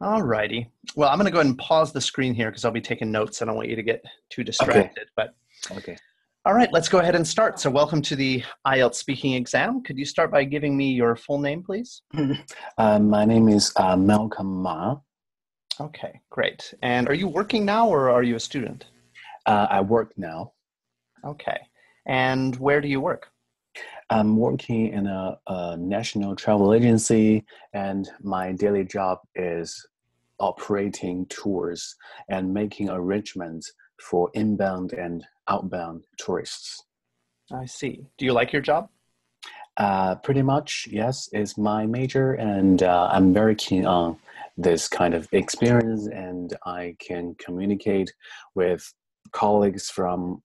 All righty. Well, I'm going to go ahead and pause the screen here because I'll be taking notes. I don't want you to get too distracted. But Okay. all right, let's go ahead and start. So, welcome to the IELTS speaking exam. Could you start by giving me your full name, please? Uh, my name is uh, Malcom Ma. Okay, great. And are you working now or are you a student? Uh, I work now. Okay. And where do you work? I'm working in a, a national travel agency, and my daily job is operating tours and making arrangements for inbound and outbound tourists. I see. Do you like your job? Uh, pretty much, yes, is my major, and uh, I'm very keen on this kind of experience, and I can communicate with colleagues from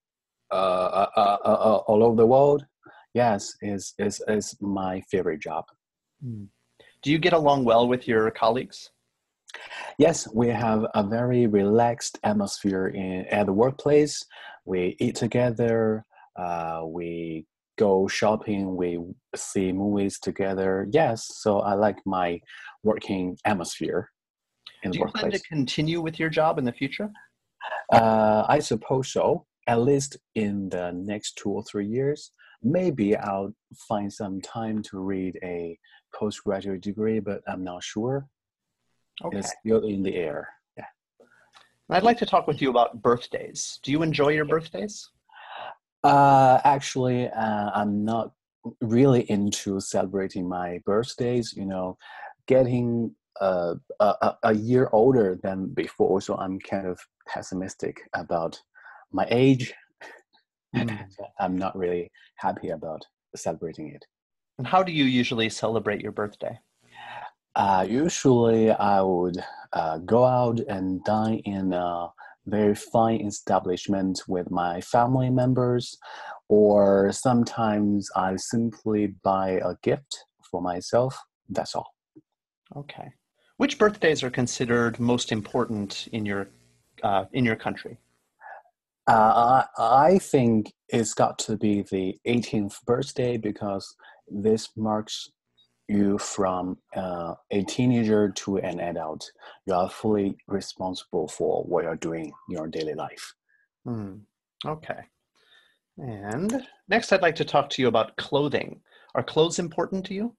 uh, uh, uh, uh, uh, all over the world. Yes, is is is my favorite job. Do you get along well with your colleagues? Yes, we have a very relaxed atmosphere in at the workplace. We eat together. Uh, we go shopping. We see movies together. Yes, so I like my working atmosphere in Do the you plan to continue with your job in the future? Uh, I suppose so. At least in the next two or three years, maybe I'll find some time to read a postgraduate degree, but I'm not sure. Okay. It's still in the air. Yeah. I'd like to talk with you about birthdays. Do you enjoy your birthdays? Uh, actually, uh, I'm not really into celebrating my birthdays. You know, getting uh, a, a, a year older than before, so I'm kind of pessimistic about my age. I'm not really happy about celebrating it. And how do you usually celebrate your birthday? Uh, usually, I would uh, go out and dine in a very fine establishment with my family members, or sometimes I simply buy a gift for myself. That's all. Okay. Which birthdays are considered most important in your uh, in your country? Uh, I, I think it's got to be the 18th birthday because this marks you from uh, a teenager to an adult. You are fully responsible for what you're doing in your daily life. Hmm. Okay. And next, I'd like to talk to you about clothing. Are clothes important to you?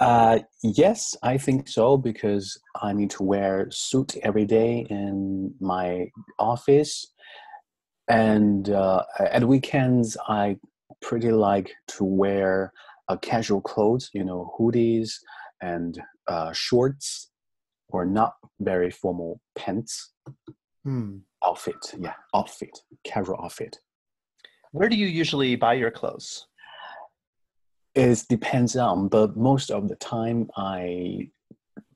Uh, yes, I think so because I need to wear suit every day in my office, and uh, at weekends I pretty like to wear uh, casual clothes, you know, hoodies and uh, shorts, or not very formal pants. Hmm. Outfit, yeah, outfit, casual outfit. Where do you usually buy your clothes? It depends on, but most of the time I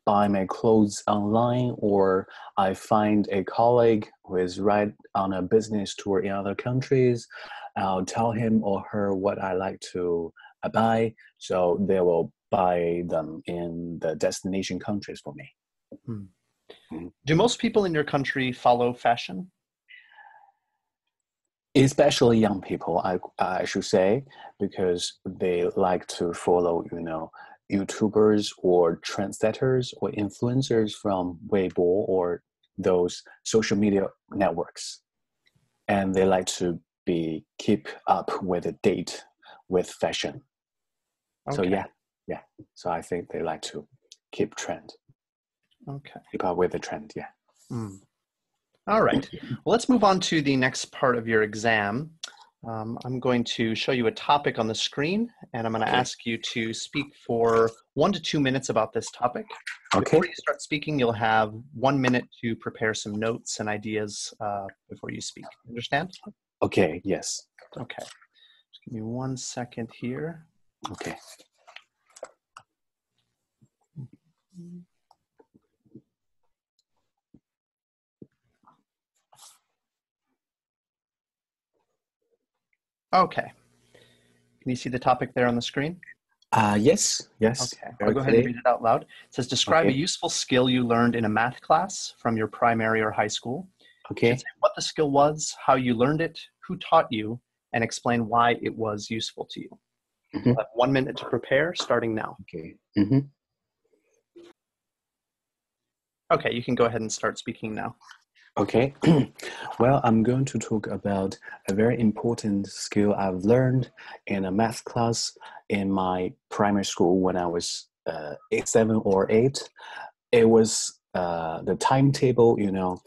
buy my clothes online or I find a colleague who is right on a business tour in other countries. I'll tell him or her what I like to uh, buy, so they will buy them in the destination countries for me. Do most people in your country follow fashion? especially young people I, I should say because they like to follow you know youtubers or trendsetters or influencers from weibo or those social media networks and they like to be keep up with the date with fashion Okay. so yeah yeah so i think they like to keep trend Okay. keep up with the trend yeah Hmm. All right. Well, let's move on to the next part of your exam. Um, I'm going to show you a topic on the screen, and I'm going to Okay. ask you to speak for one to two minutes about this topic. okay Before you start speaking, you'll have one minute to prepare some notes and ideas uh, before you speak. Understand? okay yes Okay. Just give me one second here. okay Okay. Can you see the topic there on the screen? uh yes yes Okay, I'll go ahead and read it out loud. It says, describe a useful skill you learned in a math class from your primary or high school. Okay say what the skill was, how you learned it, who taught you, and explain why it was useful to you. Mhm. Have one minute to prepare, starting now. Okay. hmm Okay, you can go ahead and start speaking now. Okay, well, I'm going to talk about a very important skill I've learned in a math class in my primary school when I was uh, eight, seven or eight. It was uh, the timetable, you know.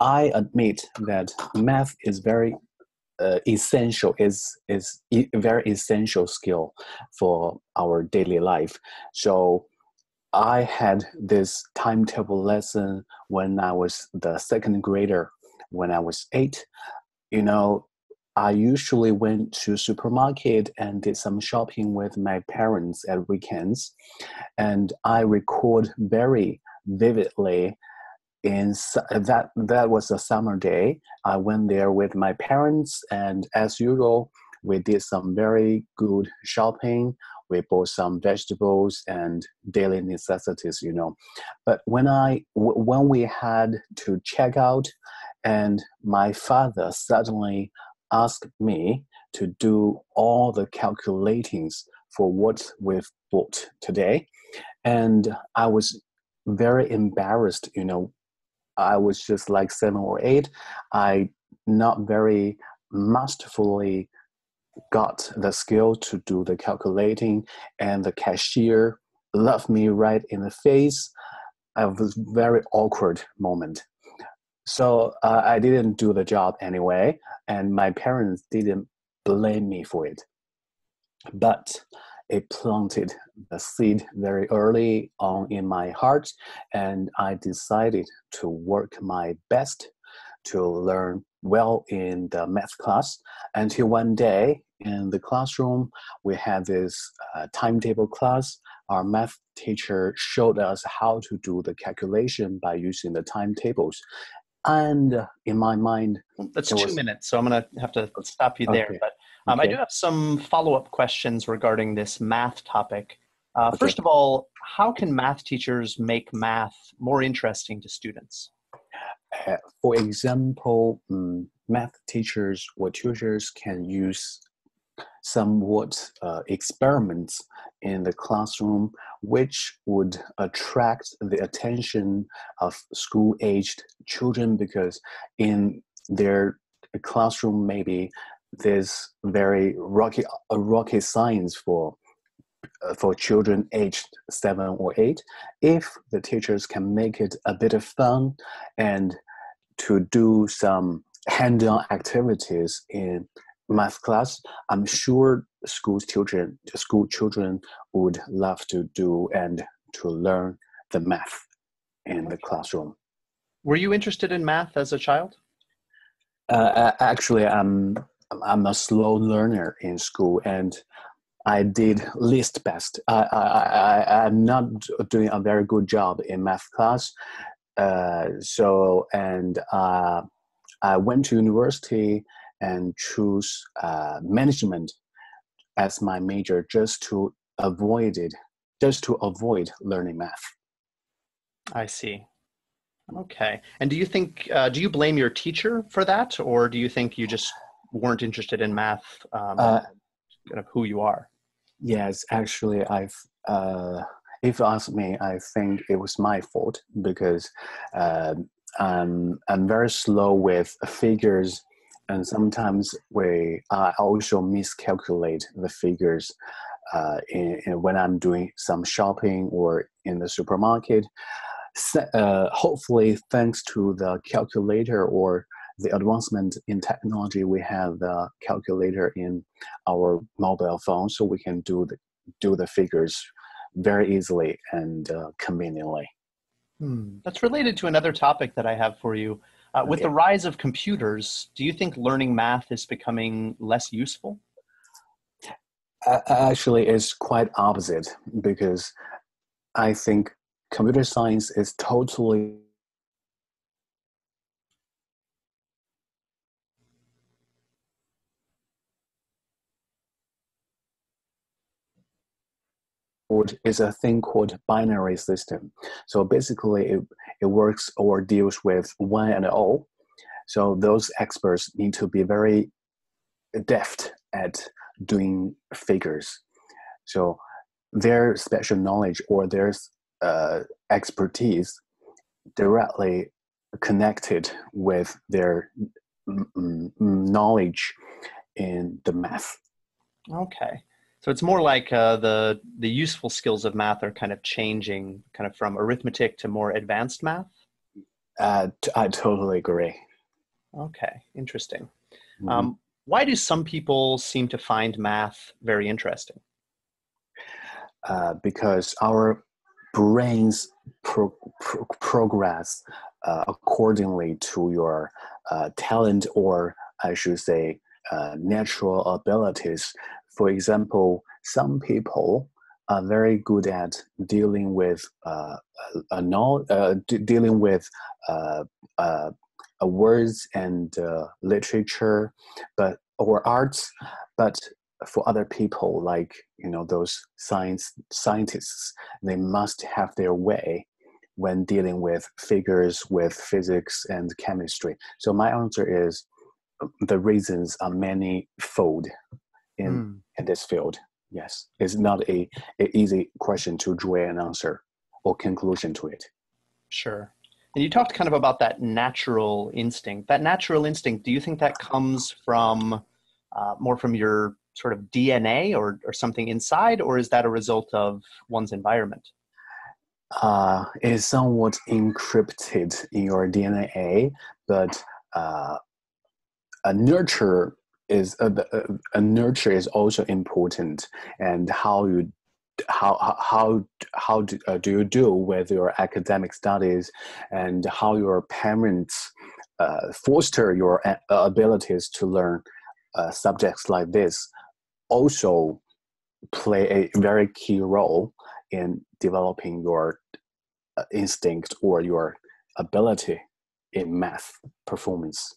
I admit that math is very uh, essential is is a very essential skill for our daily life. So I had this timetable lesson when I was the second grader. When I was eight, you know, I usually went to supermarket and did some shopping with my parents at weekends, and I record very vividly in that that was a summer day. I went there with my parents, and as usual, we did some very good shopping. We bought some vegetables and daily necessities, you know. But when I when we had to check out, and my father suddenly asked me to do all the calculatings for what we've bought today, and I was very embarrassed, you know, I was just like seven or eight. I not very masterfully got the skill to do the calculating, and the cashier loved me right in the face. It was very awkward moment. So uh, I didn't do the job anyway, and my parents didn't blame me for it. But it planted the seed very early on in my heart, and I decided to work my best to learn well in the math class until one day in the classroom we had this uh, timetable class our math teacher showed us how to do the calculation by using the timetables and in my mind that's two was, minutes so i'm going to have to stop you there okay. but um, okay. I do have some follow up questions regarding this math topic. Uh, okay. First of all, how can math teachers make math more interesting to students? Uh, for example, um, math teachers or tutors can use somewhat uh, experiments in the classroom which would attract the attention of school aged children because in their classroom maybe there's very rocky a rocky science for uh, for children aged seven or eight. If the teachers can make it a bit of fun and to do some hand-on activities in math class i'm sure school children school children would love to do and to learn the math in the classroom were you interested in math as a child uh, actually i'm I'm a slow learner in school, and I did least best. I, I, I, am not doing a very good job in math class. Uh, so, and uh, I went to university and choose uh, management as my major just to avoid it, just to avoid learning math. I see. Okay. And do you think, uh, do you blame your teacher for that, or do you think you just weren't interested in math um, uh, kind of who you are yes actually i've uh, if you ask me i think it was my fault because uh, I'm, I'm very slow with figures and sometimes we i also miscalculate the figures uh, in, in when i'm doing some shopping or in the supermarket uh, hopefully thanks to the calculator or the advancement in technology, we have the calculator in our mobile phone, so we can do the do the figures very easily and uh, conveniently. Hmm. That's related to another topic that I have for you. Uh, with okay. the rise of computers, do you think learning math is becoming less useful? Uh, actually, it's quite opposite because I think computer science is totally is a thing called binary system. So basically, it, it works or deals with one and all. So those experts need to be very deft at doing figures. So their special knowledge or their uh, expertise directly connected with their knowledge in the math. Okay. So it's more like uh, the the useful skills of math are kind of changing, kind of from arithmetic to more advanced math. Uh, I totally agree. Okay, interesting. Mm-hmm. Um, why do some people seem to find math very interesting? Uh, because our brains pro- pro- progress uh, accordingly to your uh, talent or I should say uh, natural abilities. For example, some people are very good at dealing with uh, a, a uh, d- dealing with uh, uh, words and uh, literature, but or arts. But for other people, like you know those science scientists, they must have their way when dealing with figures, with physics and chemistry. So my answer is the reasons are many-fold in, mm. In this field. Yes, it's not a, a easy question to draw an answer or conclusion to it. Sure. And you talked kind of about that natural instinct. That natural instinct, do you think that comes from uh, more from your sort of DNA or, or something inside, or is that a result of one's environment? Uh, is somewhat encrypted in your DNA, but uh, a nurture is a, a nurture is also important and how you how how how do, uh, do you do with your academic studies and how your parents uh, foster your uh, abilities to learn uh, subjects like this also play a very key role in developing your uh, instinct or your ability in math performance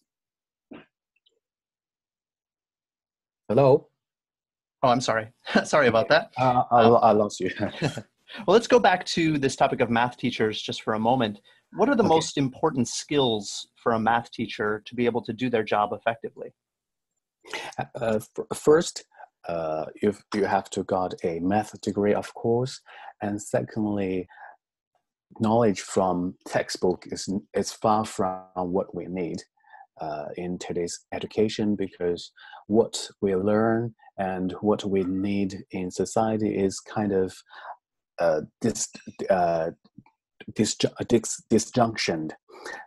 Hello. Oh, I'm sorry. sorry about that. Uh, I, um, I lost you. well, let's go back to this topic of math teachers just for a moment. What are the okay. most important skills for a math teacher to be able to do their job effectively? Uh, uh first, uh, you you have to got a math degree, of course, and secondly, knowledge from textbook is is far from what we need uh, in today's education because what we learn and what we need in society is kind of uh, dis, uh, dis, dis, disjunctioned.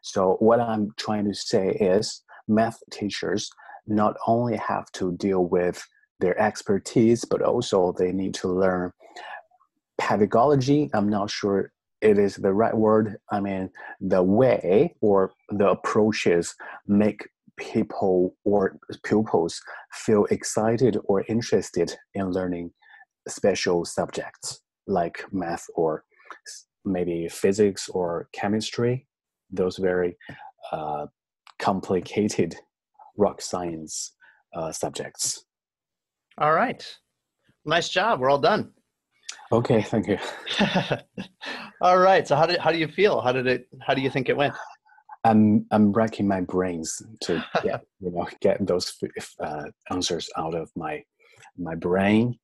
So what I'm trying to say is math teachers not only have to deal with their expertise, but also they need to learn pedagogy. I'm not sure it is the right word. I mean, the way or the approaches make people or pupils feel excited or interested in learning special subjects like math or maybe physics or chemistry, those very uh, complicated rock science uh, subjects. All right. Nice job. We're all done. Okay, thank you. All right. So how did how do you feel? How did it how do you think it went? I'm I'm racking my brains to get you know get those uh, answers out of my my brain.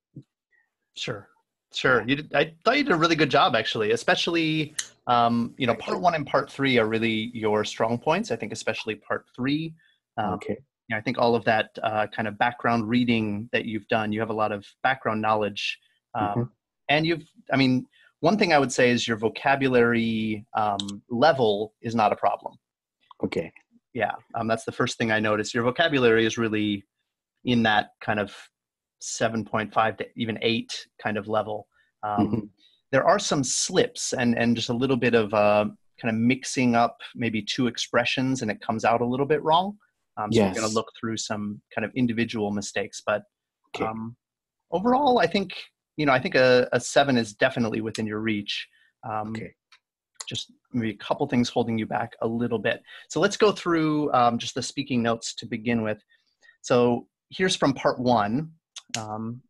Sure, sure. You did, I thought you did a really good job actually, especially um, you know part one and part three are really your strong points. I think especially part three. Um, okay. You know, I think all of that uh, kind of background reading that you've done, you have a lot of background knowledge um, mm-hmm and you've i mean one thing i would say is your vocabulary um, level is not a problem okay yeah um, that's the first thing i noticed your vocabulary is really in that kind of 7.5 to even 8 kind of level um, mm-hmm. there are some slips and and just a little bit of uh, kind of mixing up maybe two expressions and it comes out a little bit wrong um, so yes. we're going to look through some kind of individual mistakes but okay. um, overall i think you know, I think a, a seven is definitely within your reach. Um, okay. Just maybe a couple things holding you back a little bit. So let's go through um, just the speaking notes to begin with. So here's from part one. Um,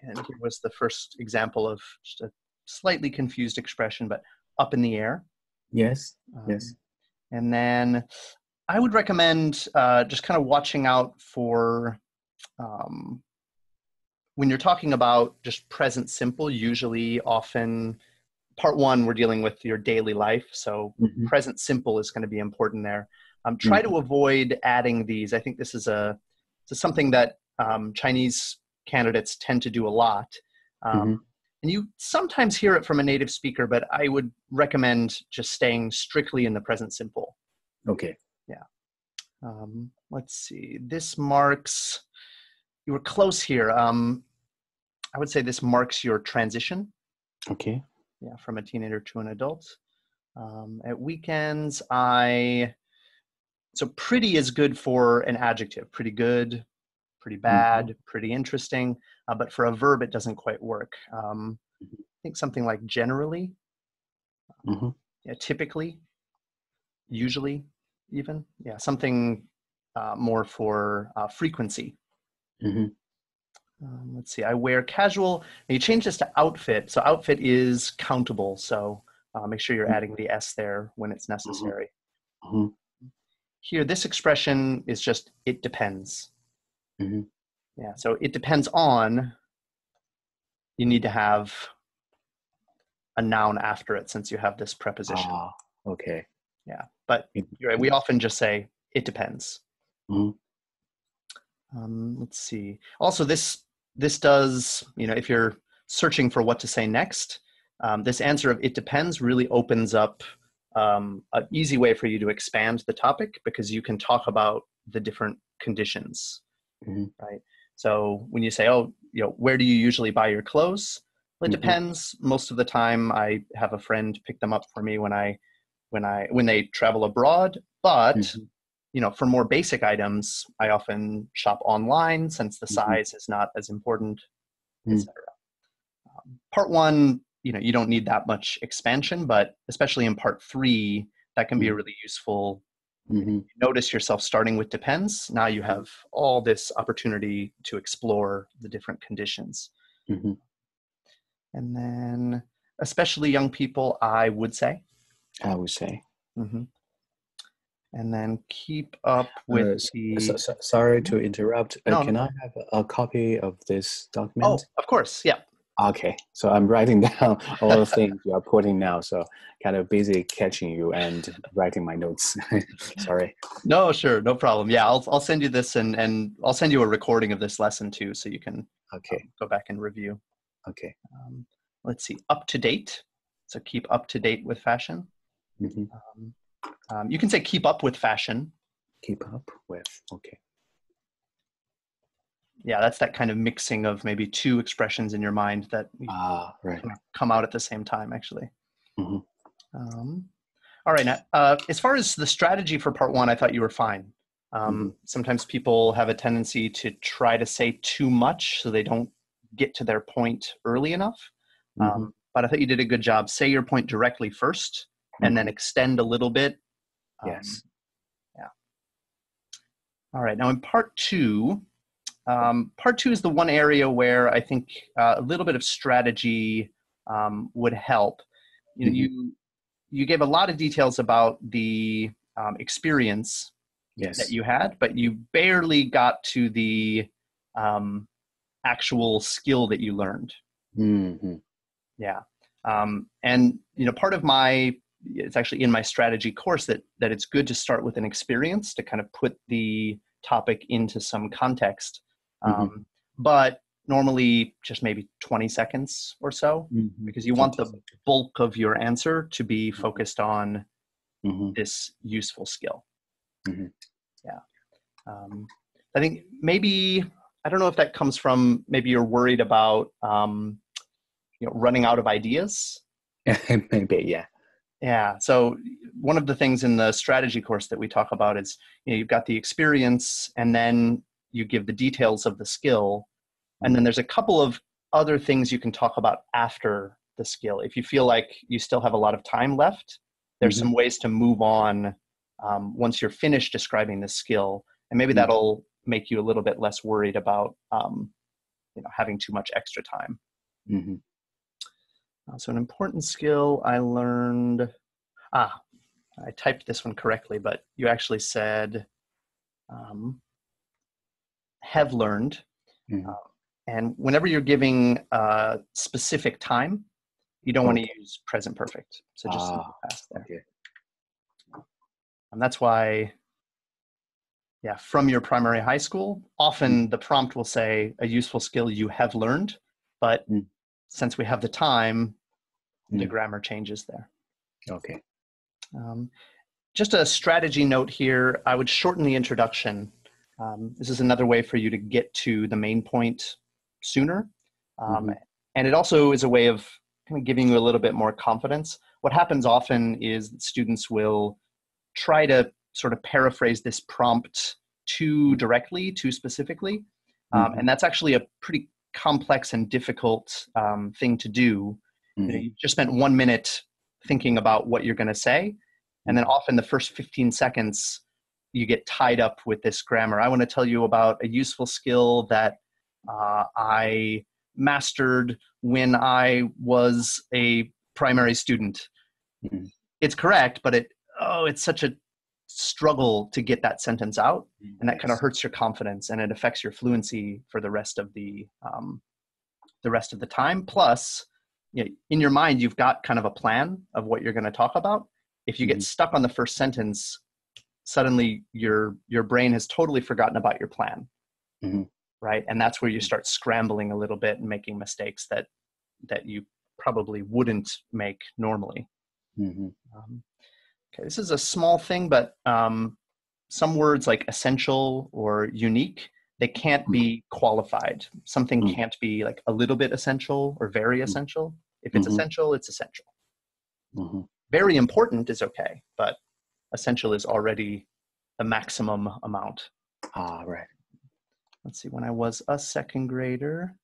and here was the first example of just a slightly confused expression, but up in the air. Yes. yes. Um, and then I would recommend uh, just kind of watching out for um, when you're talking about just present simple, usually often part one, we're dealing with your daily life. So mm-hmm. present simple is going to be important there. Um, try mm-hmm. to avoid adding these. I think this is a this is something that um, Chinese candidates tend to do a lot. Um, mm-hmm. And you sometimes hear it from a native speaker, but I would recommend just staying strictly in the present simple. Okay. Yeah. Um, let's see. This marks, you were close here. Um, I would say this marks your transition. Okay. Yeah, from a teenager to an adult. Um, at weekends, I so pretty is good for an adjective. Pretty good, pretty bad, mm-hmm. pretty interesting. Uh, but for a verb, it doesn't quite work. Um, mm-hmm. I think something like generally, mm-hmm. yeah, typically, usually, even. Yeah, something uh, more for uh, frequency. Mm-hmm. Um, let's see. I wear casual. Now you change this to outfit. So outfit is countable. So uh, make sure you're mm-hmm. adding the s there when it's mm-hmm. necessary. Mm-hmm. Here, this expression is just it depends. Mm-hmm. Yeah. So it depends on. You need to have a noun after it since you have this preposition. Ah, okay. Yeah, but right, we often just say it depends. Mm-hmm. Um, let's see. Also, this this does, you know, if you're searching for what to say next, um, this answer of it depends really opens up um, an easy way for you to expand the topic because you can talk about the different conditions, mm-hmm. right? So when you say, oh, you know, where do you usually buy your clothes? Well, it mm-hmm. depends. Most of the time, I have a friend pick them up for me when I when I when they travel abroad. But mm-hmm you know, for more basic items, I often shop online since the mm-hmm. size is not as important, mm. etc. Um, part one, you know, you don't need that much expansion, but especially in part three, that can be a mm. really useful. Mm-hmm. notice yourself starting with depends. Now you have all this opportunity to explore the different conditions. Mm-hmm. And then, especially young people, I would say. I would say. Mm-hmm and then keep up with uh, the. So, so, sorry to interrupt. Uh, can no. I have a copy of this document? Oh, of course. Yeah. Okay, so I'm writing down all the things you are putting now. So kind of busy catching you and writing my notes. sorry. No, sure, no problem. Yeah, I'll I'll send you this and and I'll send you a recording of this lesson too, so you can okay um, go back and review. Okay. Um, let's see, up to date. So keep up to date with fashion. Mm-hmm. Um, um, you can say keep up with fashion. Keep up with, okay. Yeah, that's that kind of mixing of maybe two expressions in your mind that ah, right. come out at the same time, actually. Mm-hmm. Um, all right. Now, uh, as far as the strategy for part one, I thought you were fine. Um, mm-hmm. Sometimes people have a tendency to try to say too much so they don't get to their point early enough. Mm-hmm. Um, but I thought you did a good job. Say your point directly first and then extend a little bit. Um, yes. Yeah. All right. Now in part two, um, part two is the one area where I think uh, a little bit of strategy um, would help. You know, mm-hmm. you you gave a lot of details about the um, experience yes. that you had, but you barely got to the um, actual skill that you learned. Mm-hmm. Yeah, um, and you know, part of my it's actually in my strategy course that that it's good to start with an experience to kind of put the topic into some context mm-hmm. um, but normally just maybe 20 seconds or so mm-hmm. because you want the bulk of your answer to be mm-hmm. focused on mm-hmm. this useful skill mm-hmm. yeah um, i think maybe i don't know if that comes from maybe you're worried about um, you know running out of ideas maybe yeah yeah. So one of the things in the strategy course that we talk about is you know you've got the experience and then you give the details of the skill and then there's a couple of other things you can talk about after the skill. If you feel like you still have a lot of time left, there's mm-hmm. some ways to move on um, once you're finished describing the skill, and maybe mm-hmm. that'll make you a little bit less worried about um, you know having too much extra time. Mm-hmm. Uh, so an important skill I learned, ah, I typed this one correctly, but you actually said um, have learned. Mm. Uh, and whenever you're giving a specific time, You don't okay. want to use present perfect. So just ah, past there. Okay. And that's why, yeah, from your primary high school, often mm. the prompt will say a useful skill you have learned, but mm. since we have the time. The grammar changes there. Okay. Um, just a strategy note here. I would shorten the introduction. Um, this is another way for you to get to the main point sooner. Um, mm-hmm. And it also is a way of kind of giving you a little bit more confidence. What happens often is that students will try to sort of paraphrase this prompt too directly, too specifically. Um, mm-hmm. And that's actually a pretty complex and difficult um, thing to do. Mm-hmm. You, know, just spent one minute thinking about what you're going to say. And then often the first 15 seconds, you get tied up with this grammar. I want to tell you about a useful skill that uh, I mastered when I was a primary student. Mm-hmm. It's correct, but it oh, it's such a struggle to get that sentence out, and that kind of hurts your confidence and it affects your fluency for the rest of the um, the rest of the time. Plus, you know, in your mind, you've got kind of a plan of what you're going to talk about. If you mm-hmm. get stuck on the first sentence, suddenly your your brain has totally forgotten about your plan. Mm-hmm right and that's where you start scrambling a little bit and making mistakes that that you probably wouldn't make normally mm-hmm. um, okay this is a small thing but um, some words like essential or unique they can't be mm-hmm. qualified something mm-hmm. can't be like a little bit essential or very mm-hmm. essential if it's mm-hmm. essential it's essential mm-hmm. very important is okay but essential is already the maximum amount ah right let's see, when I was a second grader,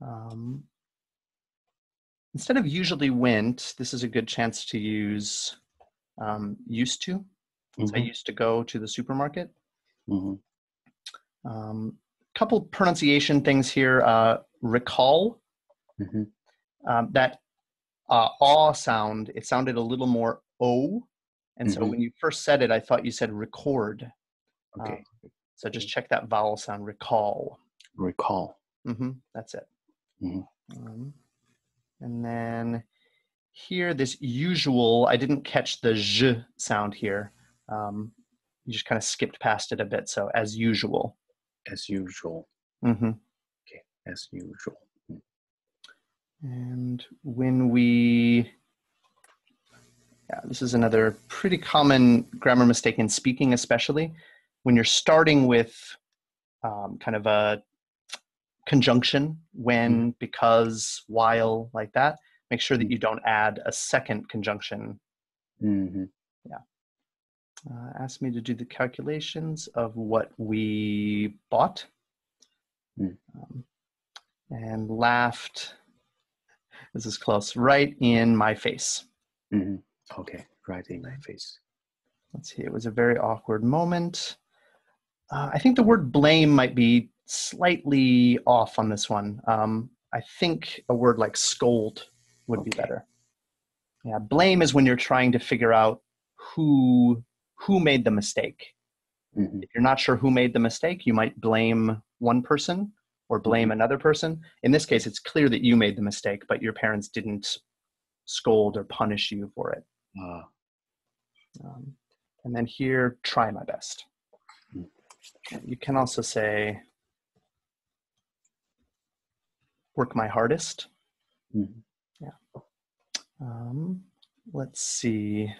um, instead of usually went, this is a good chance to use um, used to. Mm-hmm. I used to go to the supermarket. Mm-hmm. Um, couple pronunciation things here. Uh, recall. Mm-hmm. Um, that uh, aw sound, it sounded a little more o. And so mm-hmm. when you first said it, I thought you said record. Okay. Uh, so just check that vowel sound, recall. Recall. Mm-hmm, that's it. Mm-hmm. Um, and then here, this usual, I didn't catch the zh sound here. Um, you just kind of skipped past it a bit. So as usual. As usual. Mm-hmm. Okay, as usual. And when we, yeah, this is another pretty common grammar mistake in speaking, especially when you're starting with um, kind of a conjunction when mm-hmm. because while like that make sure that mm-hmm. you don't add a second conjunction mm-hmm. yeah uh, asked me to do the calculations of what we bought mm. um, and laughed this is close right in my face mm-hmm. okay right in my face let's see it was a very awkward moment uh, I think the word blame might be slightly off on this one. Um, I think a word like scold would okay. be better. Yeah, blame is when you're trying to figure out who who made the mistake. Mm-hmm. If you're not sure who made the mistake, you might blame one person or blame mm-hmm. another person. In this case, it's clear that you made the mistake, but your parents didn't scold or punish you for it. Uh. Um, and then here, try my best. You can also say, work my hardest. Mm-hmm. Yeah. Um, let's see.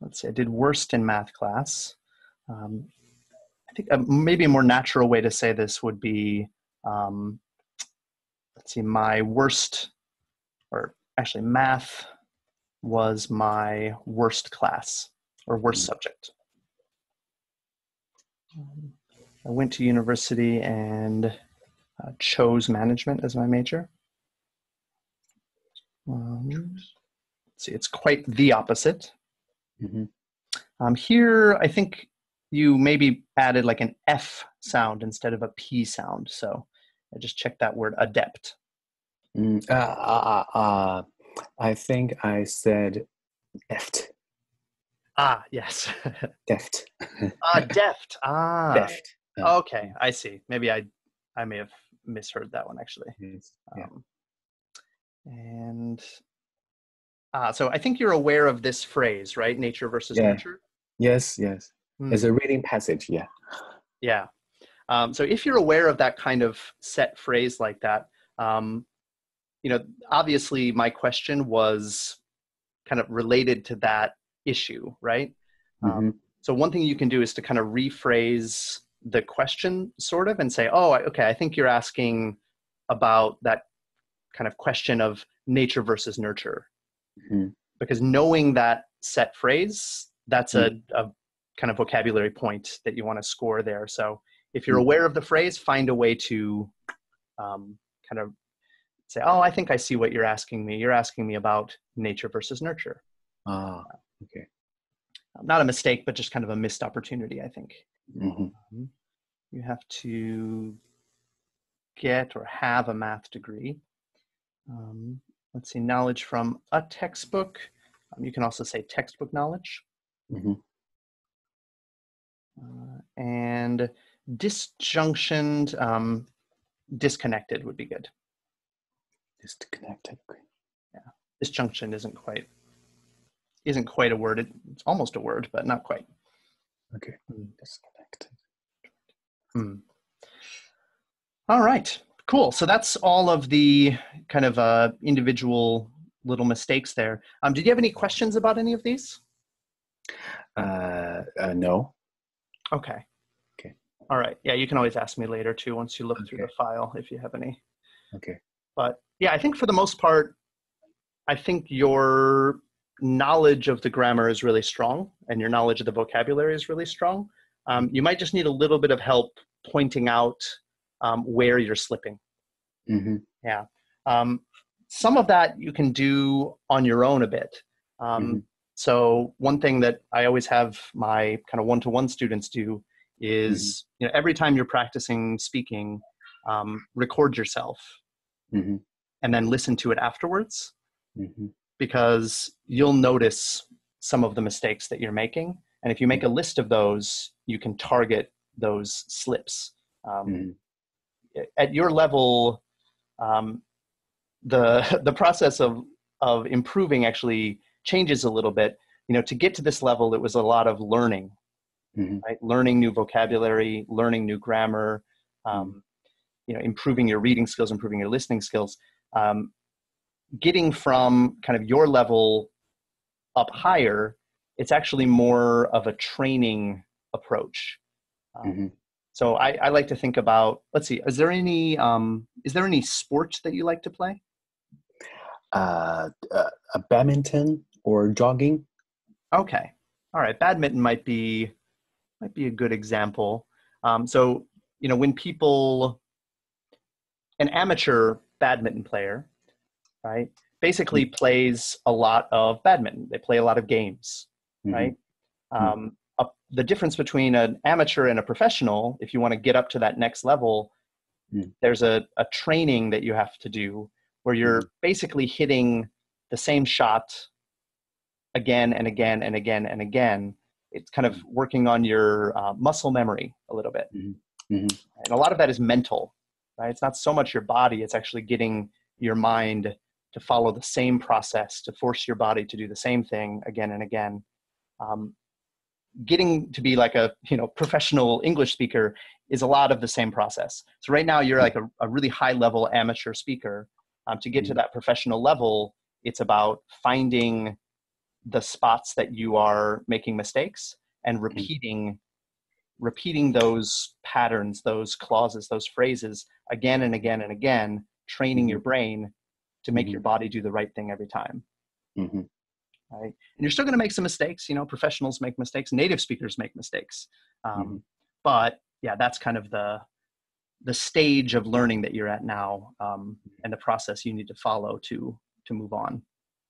Let's see, I did worst in math class. Um, I think uh, maybe a more natural way to say this would be um, let's see, my worst, or actually, math was my worst class or worst mm-hmm. subject. Um, I went to university and uh, chose management as my major. Um, see, it's quite the opposite. Mm-hmm. Um, here, I think you maybe added like an F sound instead of a P sound. So I just checked that word adept. Mm, uh, uh, uh, I think I said eft. Ah, yes. deft. Ah, deft. Ah. Deft. Okay, I see. Maybe I, I may have misheard that one actually. Yes. Yeah. Um, And uh, so I think you're aware of this phrase, right? Nature versus yeah. nurture. Yes, yes. Mm. It's a reading passage. Yeah. Yeah. Um, so if you're aware of that kind of set phrase like that, um, you know, obviously my question was kind of related to that issue, right? Um, mm-hmm. Um, so one thing you can do is to kind of rephrase the question sort of and say, oh, okay, I think you're asking about that kind of question of nature versus nurture. Mm-hmm. Because knowing that set phrase, that's mm-hmm. a, a, kind of vocabulary point that you want to score there. So if you're mm-hmm. aware of the phrase, find a way to um, kind of say, oh, I think I see what you're asking me. You're asking me about nature versus nurture. Ah, okay. Not a mistake, but just kind of a missed opportunity, I think. Mm-hmm. Um, you have to get or have a math degree. Um, let's see, knowledge from a textbook. Um, you can also say textbook knowledge. Mm-hmm. Uh, and disjunctioned, um, disconnected would be good. Disconnected. Yeah, disjunction isn't quite isn't quite a word. It's almost a word, but not quite. Okay. Disconnected. Hmm. All right, cool. So that's all of the kind of uh, individual little mistakes there. Um, did you have any questions about any of these? Uh, uh, no. Okay. Okay. All right. Yeah, you can always ask me later too once you look okay. through the file if you have any. Okay. But yeah, I think for the most part, I think your knowledge of the grammar is really strong and your knowledge of the vocabulary is really strong. Um, you might just need a little bit of help pointing out um, where you're slipping. Mm-hmm. Yeah. Um, some of that you can do on your own a bit. Um, mm-hmm. So one thing that I always have my kind of one-to-one students do is, mm-hmm. you know, every time you're practicing speaking, um, record yourself mm-hmm. and then listen to it afterwards, mm-hmm. because you'll notice some of the mistakes that you're making. And if you make a mm-hmm. list of those, you can target those slips. Um, mm. At your level, um, the the process of of improving actually changes a little bit. You know, to get to this level, it was a lot of learning, mm-hmm. right? Learning new vocabulary, learning new grammar, um, mm-hmm. you know, improving your reading skills, improving your listening skills. Um, getting from kind of your level up higher, it's actually more of a training approach. Um, mm-hmm. So I, I, like to think about. Let's see. Is there any um, is there any sport that you like to play? Uh, uh, a badminton or jogging. Okay. All right. Badminton might be might be a good example. Um, so you know when people an amateur badminton player, right, basically mm-hmm. plays a lot of badminton. They play a lot of games, mm-hmm. right? Mm-hmm. Um, the difference between an amateur and a professional, if you want to get up to that next level, mm. there's a, a training that you have to do where you're mm. basically hitting the same shot again and again and again and again. It's kind of mm. working on your uh, muscle memory a little bit. Mm-hmm. Mm-hmm. And a lot of that is mental, right? It's not so much your body, it's actually getting your mind to follow the same process, to force your body to do the same thing again and again. Um, getting to be like a you know professional english speaker is a lot of the same process so right now you're like a, a really high level amateur speaker um, to get to mm-hmm. that professional level it's about finding the spots that you are making mistakes and mm-hmm. repeating repeating those patterns those clauses those phrases again and again and again training your mm-hmm. brain to make your body do the right thing every time mm-hmm right? And you're still going to make some mistakes. You know, professionals make mistakes, native speakers make mistakes. Um, mm-hmm. But yeah, that's kind of the the stage of learning that you're at now, um, and the process you need to follow to to move on.